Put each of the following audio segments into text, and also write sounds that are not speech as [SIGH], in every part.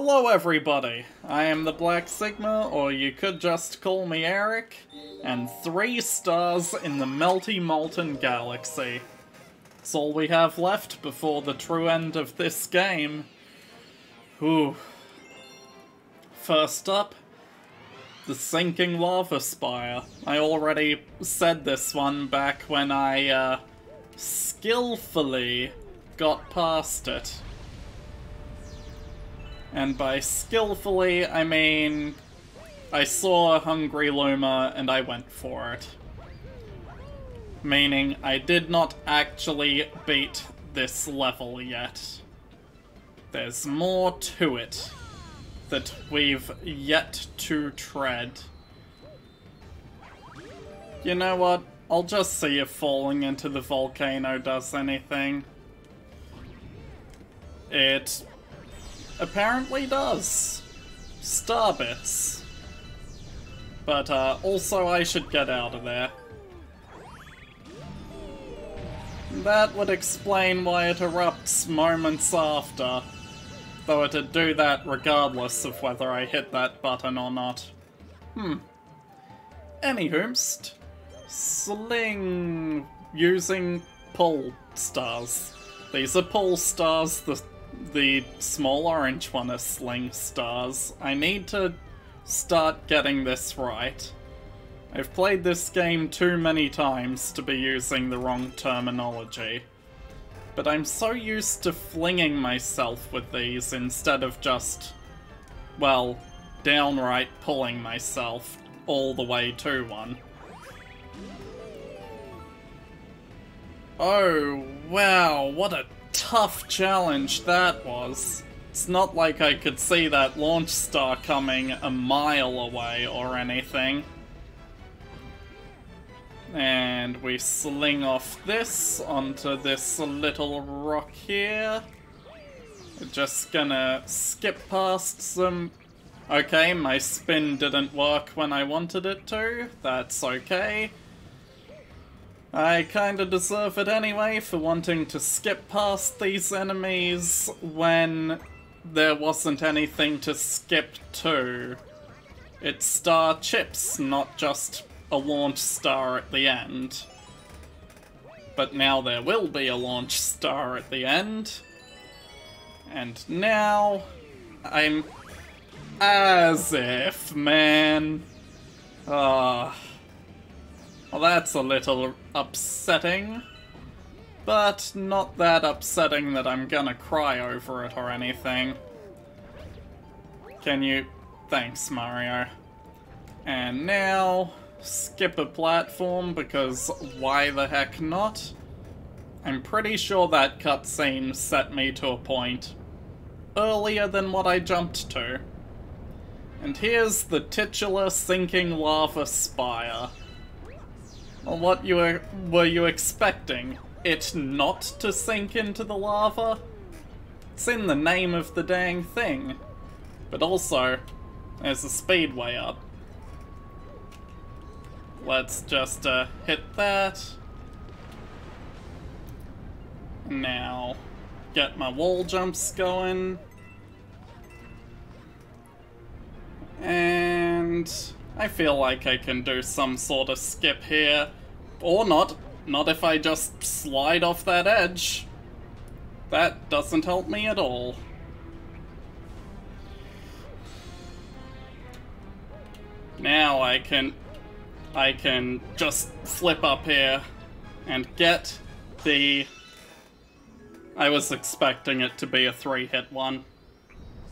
Hello everybody, I am the Black Sigma, or you could just call me Eric, and three stars in the melty molten galaxy. It's all we have left before the true end of this game. Whew. First up, the sinking lava spire. I already said this one back when I, uh, skillfully got past it. And by skillfully, I mean I saw a hungry Luma and I went for it. Meaning I did not actually beat this level yet. There's more to it that we've yet to tread. You know what? I'll just see if falling into the volcano does anything. It apparently does. Star bits. But uh, also I should get out of there. That would explain why it erupts moments after. Though it'd do that regardless of whether I hit that button or not. Hmm. Anyhoomst. Sling using pull stars. These are pull stars, the the small orange one is sling stars. I need to start getting this right. I've played this game too many times to be using the wrong terminology. But I'm so used to flinging myself with these instead of just, well, downright pulling myself all the way to one. Oh, wow, what a tough challenge that was. It's not like I could see that launch star coming a mile away or anything. And we sling off this onto this little rock here. We're just gonna skip past some... Okay, my spin didn't work when I wanted it to. That's okay. I kinda deserve it anyway for wanting to skip past these enemies when there wasn't anything to skip to. It's star chips, not just a launch star at the end. But now there will be a launch star at the end. And now I'm as if, man. Ah. Well, that's a little upsetting. But not that upsetting that I'm gonna cry over it or anything. Can you... Thanks, Mario. And now, skip a platform, because why the heck not? I'm pretty sure that cutscene set me to a point earlier than what I jumped to. And here's the titular sinking lava spire. What you were, were you expecting? It not to sink into the lava? It's in the name of the dang thing. But also, there's a speedway up. Let's just uh, hit that. Now, get my wall jumps going. And I feel like I can do some sort of skip here. Or not. Not if I just slide off that edge. That doesn't help me at all. Now I can... I can just flip up here and get the... I was expecting it to be a three-hit one.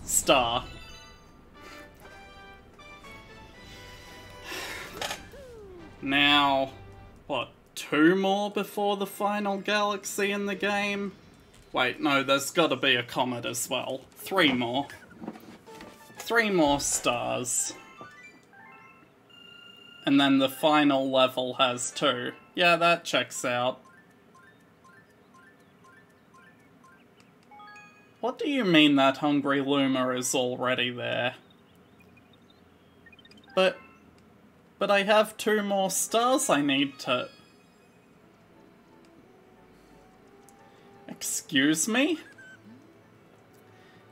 Star. Now, what, two more before the final galaxy in the game? Wait, no, there's gotta be a comet as well. Three more. Three more stars. And then the final level has two. Yeah, that checks out. What do you mean that Hungry Luma is already there? But but I have two more stars I need to... Excuse me?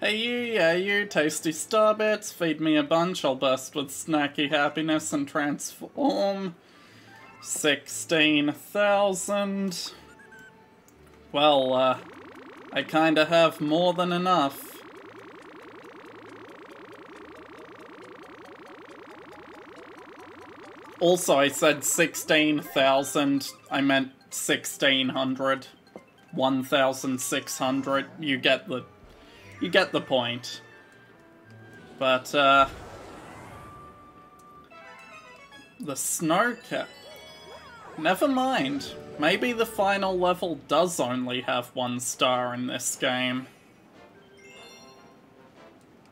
Hey you, yeah you, tasty starbits, feed me a bunch, I'll burst with snacky happiness and transform. 16,000. Well, uh, I kinda have more than enough. Also, I said 16,000, I meant 1600. 1,600, you get the... You get the point. But, uh... The snow cap... Never mind. Maybe the final level does only have one star in this game.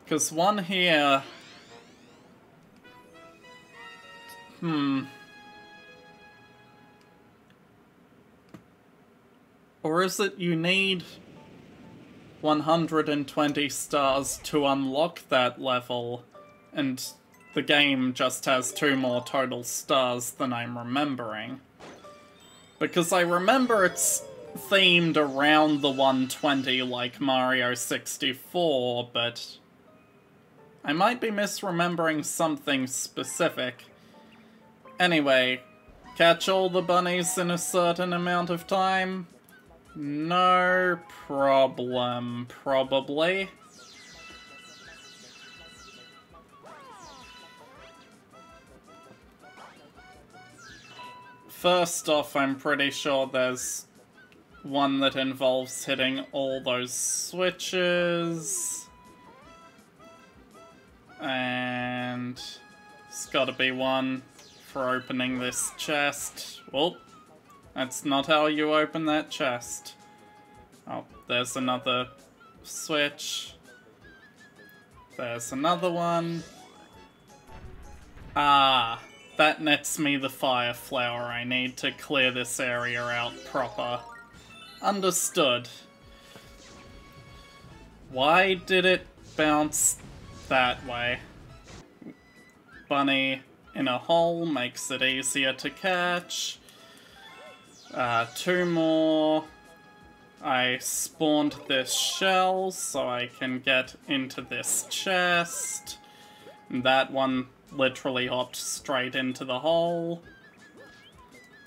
Because one here... Hmm... Or is it you need 120 stars to unlock that level, and the game just has two more total stars than I'm remembering? Because I remember it's themed around the 120 like Mario 64, but I might be misremembering something specific. Anyway, catch all the bunnies in a certain amount of time, no problem, probably. First off, I'm pretty sure there's one that involves hitting all those switches. And it's gotta be one for opening this chest. Well, that's not how you open that chest. Oh, there's another switch. There's another one. Ah, that nets me the fire flower I need to clear this area out proper. Understood. Why did it bounce that way? Bunny in a hole makes it easier to catch. Uh, two more. I spawned this shell so I can get into this chest. And that one literally hopped straight into the hole.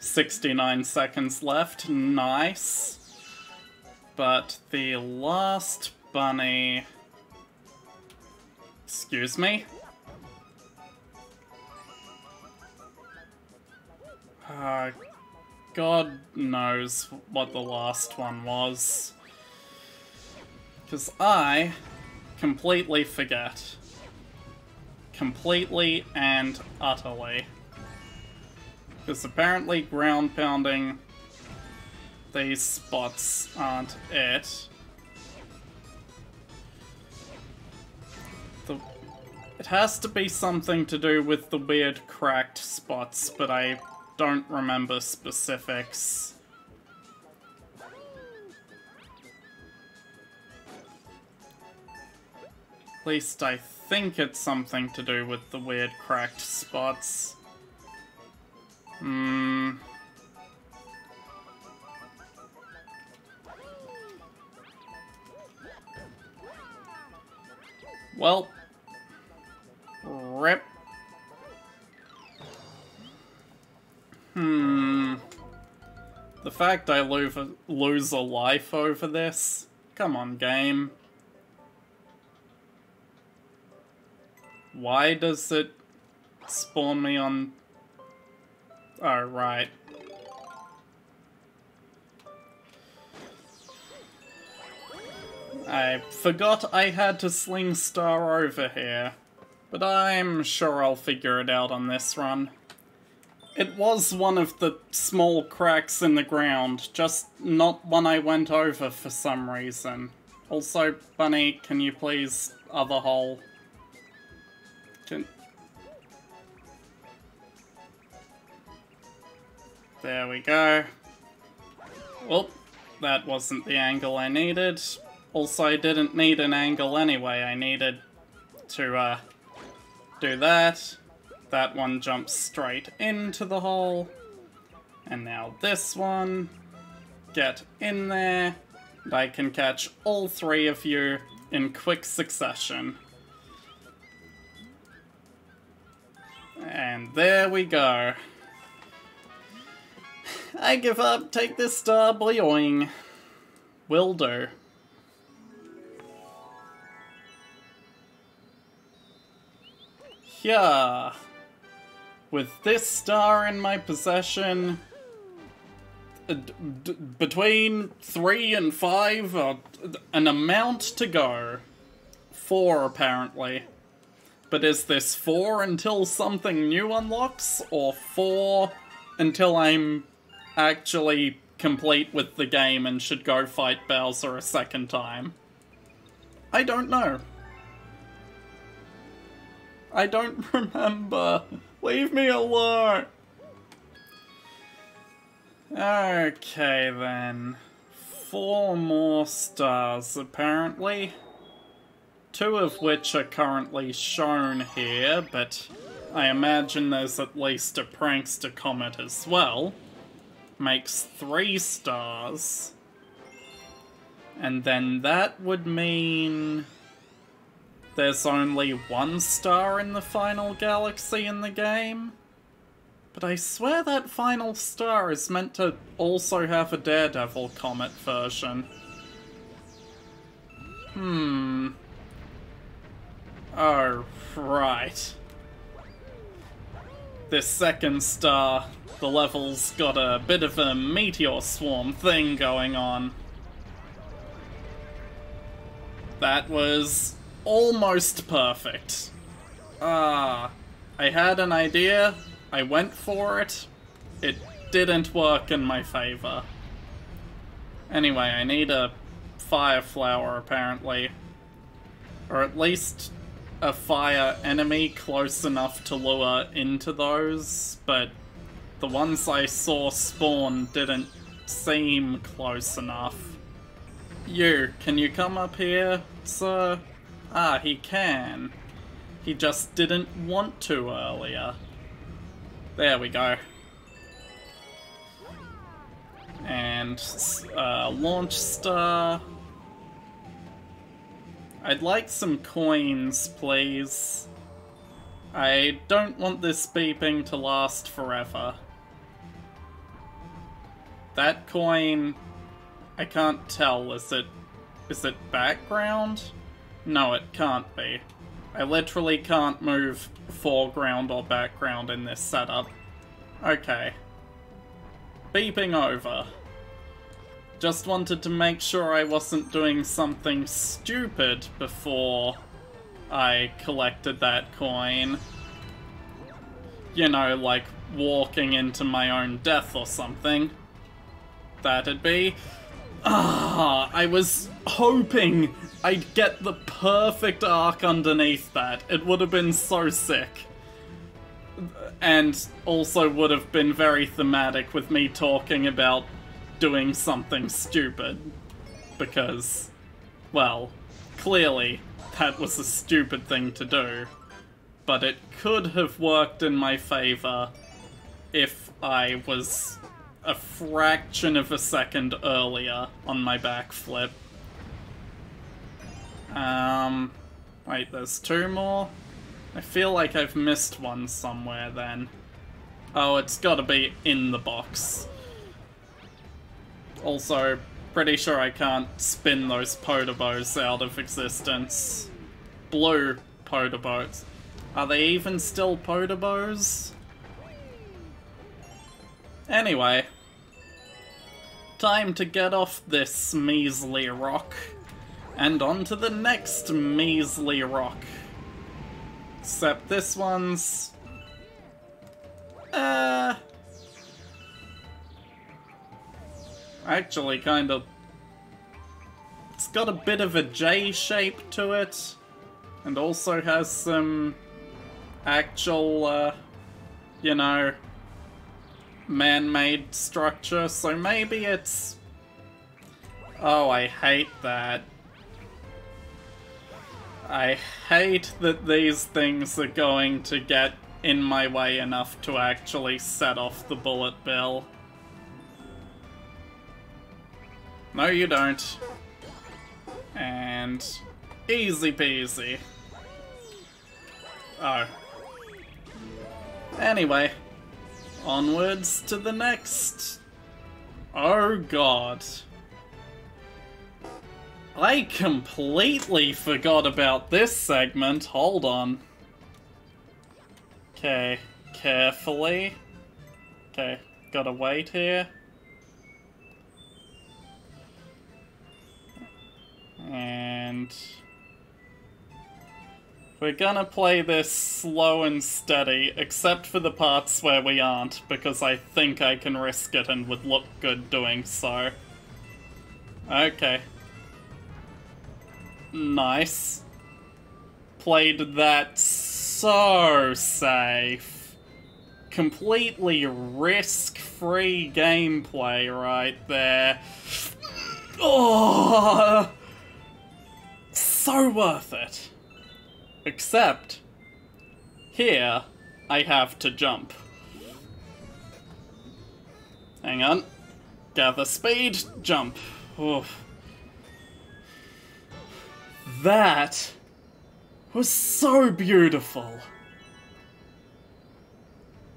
69 seconds left, nice. But the last bunny... Excuse me? Uh, God knows what the last one was. Because I completely forget. Completely and utterly. Because apparently ground pounding these spots aren't it. The, it has to be something to do with the weird cracked spots, but I don't remember specifics. At least I think it's something to do with the weird cracked spots. Hmm... Well, fact I lose a, lose a life over this? Come on, game. Why does it spawn me on... Oh, right. I forgot I had to sling star over here, but I'm sure I'll figure it out on this run. It was one of the small cracks in the ground, just not one I went over for some reason. Also, Bunny, can you please other hole? Can... There we go. Well, that wasn't the angle I needed. Also, I didn't need an angle anyway, I needed to, uh, do that. That one jumps straight into the hole. And now this one. Get in there. And I can catch all three of you in quick succession. And there we go. I give up, take this star, boing. Will do. Yeah. With this star in my possession, between three and five, uh, an amount to go. Four, apparently. But is this four until something new unlocks, or four until I'm actually complete with the game and should go fight Bowser a second time? I don't know. I don't [LAUGHS] remember. Leave me alone. Okay then. Four more stars apparently. Two of which are currently shown here, but I imagine there's at least a prankster comet as well. Makes three stars. And then that would mean... There's only one star in the final galaxy in the game? But I swear that final star is meant to also have a Daredevil Comet version. Hmm. Oh, right. This second star, the level's got a bit of a meteor swarm thing going on. That was almost perfect. Ah, I had an idea, I went for it. It didn't work in my favor. Anyway, I need a fire flower, apparently. Or at least a fire enemy close enough to lure into those, but the ones I saw spawn didn't seem close enough. You, can you come up here, sir? Ah, he can. He just didn't want to earlier. There we go. And uh, launch star. I'd like some coins, please. I don't want this beeping to last forever. That coin... I can't tell, is it... is it background? No, it can't be. I literally can't move foreground or background in this setup. Okay. Beeping over. Just wanted to make sure I wasn't doing something stupid before I collected that coin. You know, like walking into my own death or something. That'd be... Ah, I was hoping I'd get the perfect arc underneath that. It would have been so sick. And also would have been very thematic with me talking about doing something stupid. Because, well, clearly that was a stupid thing to do. But it could have worked in my favor if I was a fraction of a second earlier on my backflip. Um, wait, there's two more? I feel like I've missed one somewhere then. Oh, it's gotta be in the box. Also, pretty sure I can't spin those Podobos out of existence. Blue Podobos. Are they even still Podobos? Anyway. Time to get off this measly rock. And on to the next measly rock. Except this one's... Uh... Actually, kind of... It's got a bit of a J shape to it. And also has some actual, uh, you know, man-made structure. So maybe it's... Oh, I hate that. I hate that these things are going to get in my way enough to actually set off the bullet bill. No, you don't. And Easy peasy. Oh. Anyway, onwards to the next. Oh god. I completely forgot about this segment. Hold on. Okay, carefully. Okay, gotta wait here. And... We're gonna play this slow and steady, except for the parts where we aren't, because I think I can risk it and would look good doing so. Okay. Nice. Played that so safe. Completely risk-free gameplay right there. Oh! So worth it. Except, here, I have to jump. Hang on. Gather speed, jump. Oof. That was so beautiful.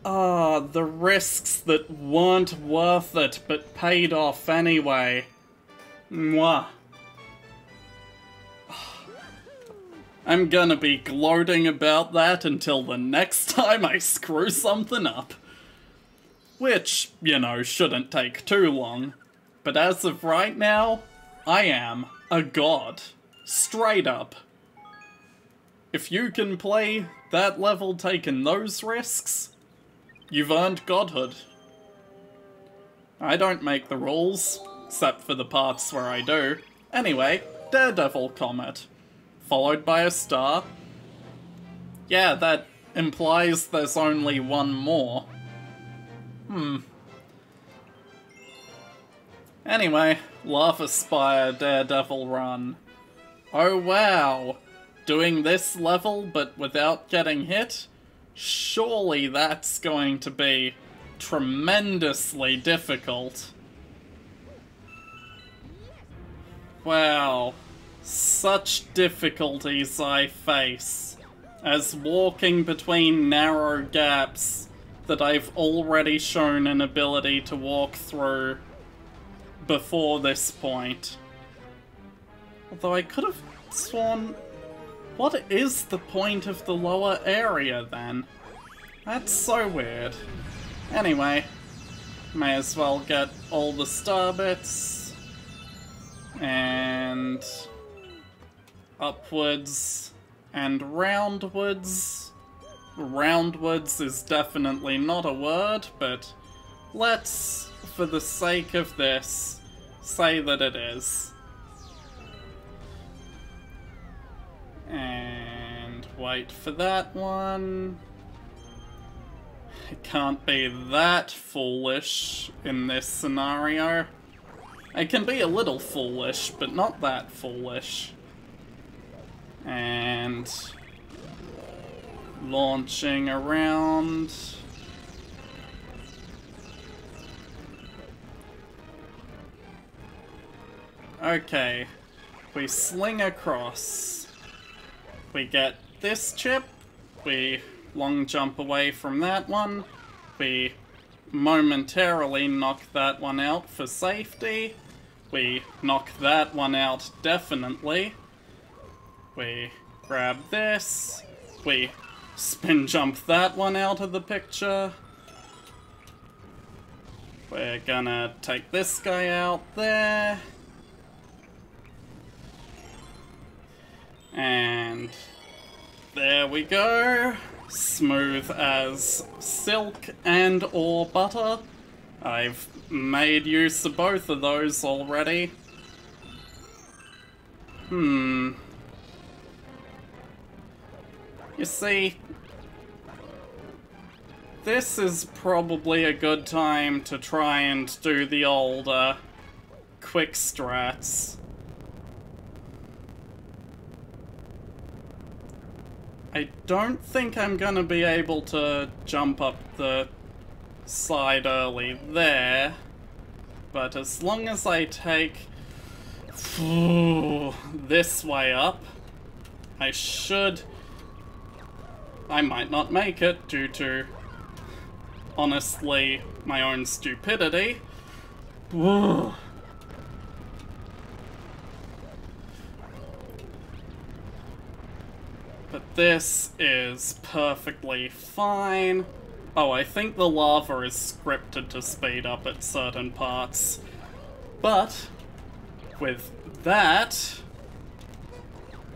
Ah, the risks that weren't worth it but paid off anyway. Mwah. I'm gonna be gloating about that until the next [LAUGHS] time I screw something up. Which, you know, shouldn't take too long. But as of right now, I am a god. Straight up. If you can play that level taking those risks, you've earned godhood. I don't make the rules, except for the parts where I do. Anyway, Daredevil Comet followed by a star. Yeah, that implies there's only one more. Hmm. Anyway, Lava Spire Daredevil Run. Oh wow! Doing this level but without getting hit? Surely that's going to be tremendously difficult. Wow such difficulties I face as walking between narrow gaps that I've already shown an ability to walk through before this point. Although I could have sworn... What is the point of the lower area, then? That's so weird. Anyway, may as well get all the star bits. And upwards and roundwards. Roundwards is definitely not a word, but let's, for the sake of this, say that it is. And wait for that one. It can't be that foolish in this scenario. I can be a little foolish, but not that foolish. And launching around. Okay, we sling across. We get this chip, we long jump away from that one, we momentarily knock that one out for safety, we knock that one out definitely, we grab this. We spin jump that one out of the picture. We're gonna take this guy out there. And there we go. Smooth as silk and or butter. I've made use of both of those already. Hmm. You see, this is probably a good time to try and do the old, uh, quick strats. I don't think I'm gonna be able to jump up the side early there, but as long as I take [SIGHS] this way up, I should... I might not make it due to, honestly, my own stupidity. But this is perfectly fine. Oh, I think the lava is scripted to speed up at certain parts. But, with that,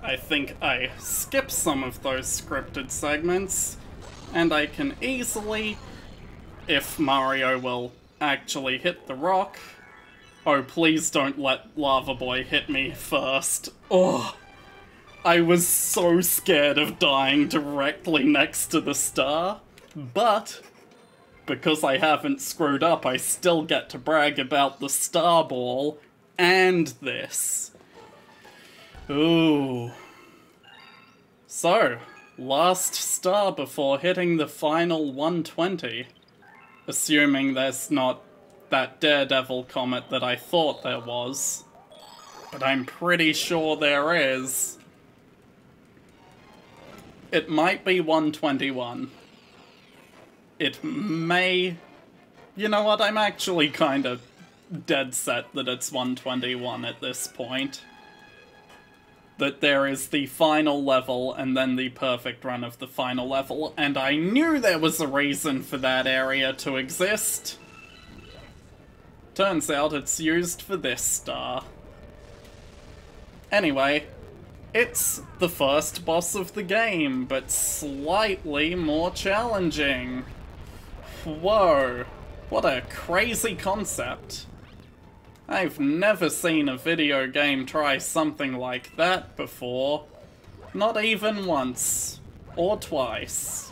I think I skip some of those scripted segments, and I can easily, if Mario will actually hit the rock... Oh, please don't let Lava Boy hit me first. Oh, I was so scared of dying directly next to the star. But, because I haven't screwed up, I still get to brag about the star ball and this. Ooh. So, last star before hitting the final 120. Assuming there's not that Daredevil comet that I thought there was. But I'm pretty sure there is. It might be 121 it may... You know what, I'm actually kind of dead set that it's 121 at this point. That there is the final level and then the perfect run of the final level, and I knew there was a reason for that area to exist. Turns out it's used for this star. Anyway, it's the first boss of the game, but slightly more challenging. Whoa, what a crazy concept. I've never seen a video game try something like that before. Not even once. Or twice.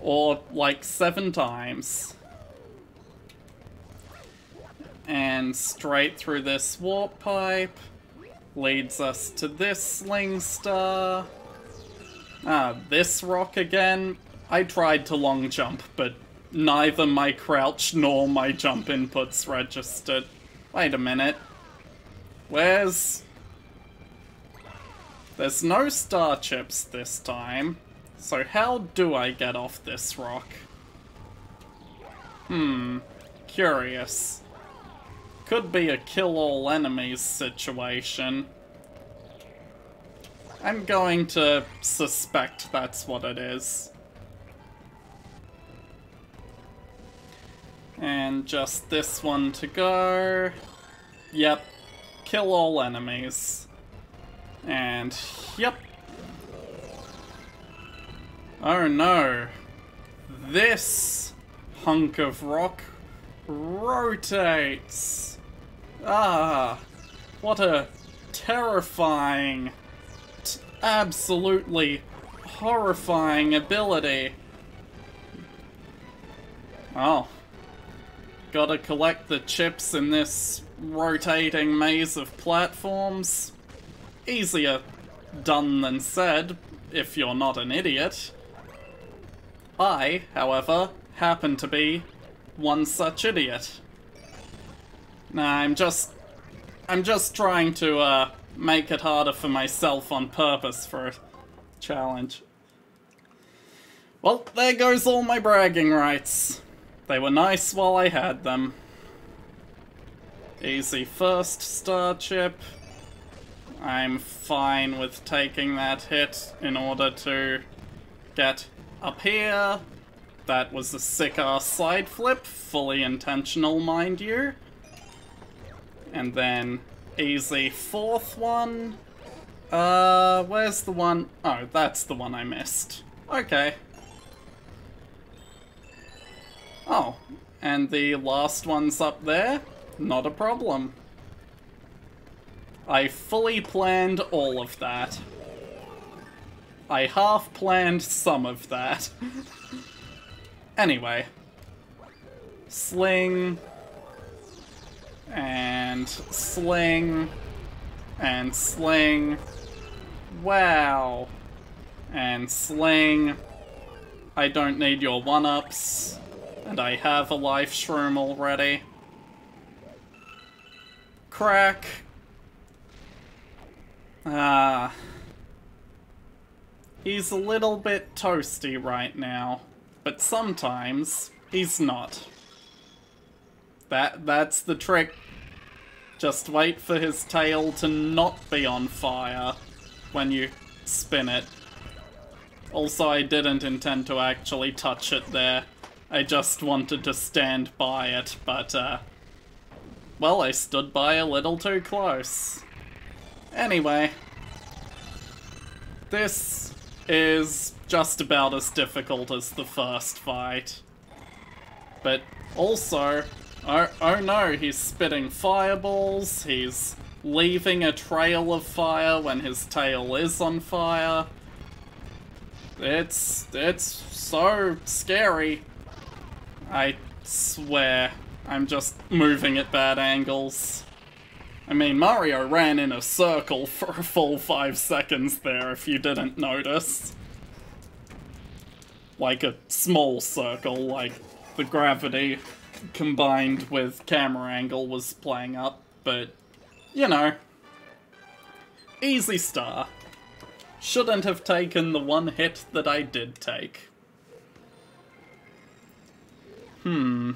Or like seven times. And straight through this warp pipe leads us to this sling star. Ah, this rock again. I tried to long jump, but neither my crouch nor my jump inputs registered. Wait a minute. Where's... There's no star chips this time. So how do I get off this rock? Hmm. Curious. Could be a kill all enemies situation. I'm going to suspect that's what it is. And just this one to go. Yep. Kill all enemies. And, yep. Oh no. This hunk of rock rotates. Ah, what a terrifying, absolutely horrifying ability. Oh. Gotta collect the chips in this rotating maze of platforms. Easier done than said, if you're not an idiot. I, however, happen to be one such idiot. Nah, I'm just... I'm just trying to, uh, make it harder for myself on purpose for a challenge. Well, there goes all my bragging rights. They were nice while I had them. Easy first star chip. I'm fine with taking that hit in order to get up here. That was a sick-ass side flip, fully intentional, mind you. And then easy fourth one. Uh, where's the one? Oh, that's the one I missed. Okay. Oh, and the last one's up there? Not a problem. I fully planned all of that. I half planned some of that. [LAUGHS] anyway. Sling. And sling. And sling. Wow. And sling. I don't need your one-ups. And I have a life shroom already. Crack. Ah. He's a little bit toasty right now, but sometimes he's not. That that's the trick. Just wait for his tail to not be on fire when you spin it. Also, I didn't intend to actually touch it there. I just wanted to stand by it, but, uh... Well, I stood by a little too close. Anyway. This is just about as difficult as the first fight. But also, oh, oh no, he's spitting fireballs, he's leaving a trail of fire when his tail is on fire. It's, it's so scary. I swear, I'm just moving at bad angles. I mean, Mario ran in a circle for a full five seconds there, if you didn't notice. Like a small circle, like the gravity combined with camera angle was playing up, but, you know. Easy star. Shouldn't have taken the one hit that I did take. Hmm.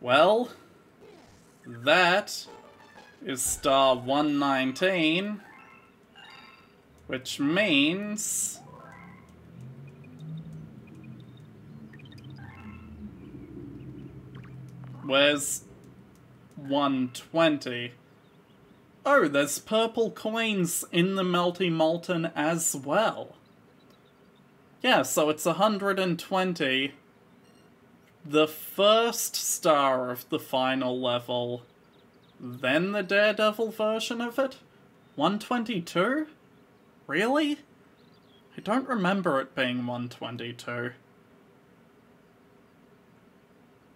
Well, that is star 119, which means... Where's 120? Oh, there's purple coins in the Melty Molten as well. Yeah, so it's 120. The first star of the final level, then the Daredevil version of it? 122? Really? I don't remember it being 122.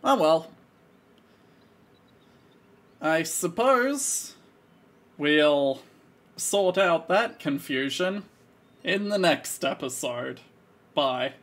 Oh well. I suppose We'll sort out that confusion in the next episode. Bye.